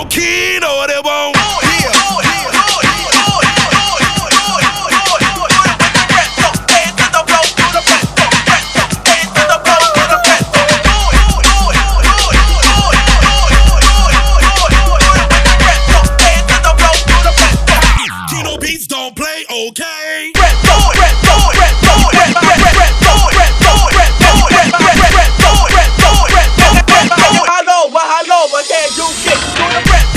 want key, know they want. Don't play okay. shit, doing a rap